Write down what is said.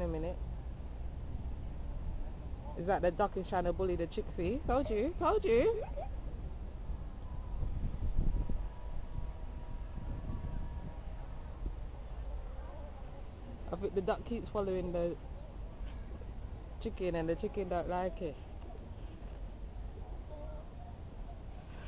a minute. Is that the duck is trying to bully the chickpea? Told you. Told you. I think the duck keeps following the chicken and the chicken don't like it.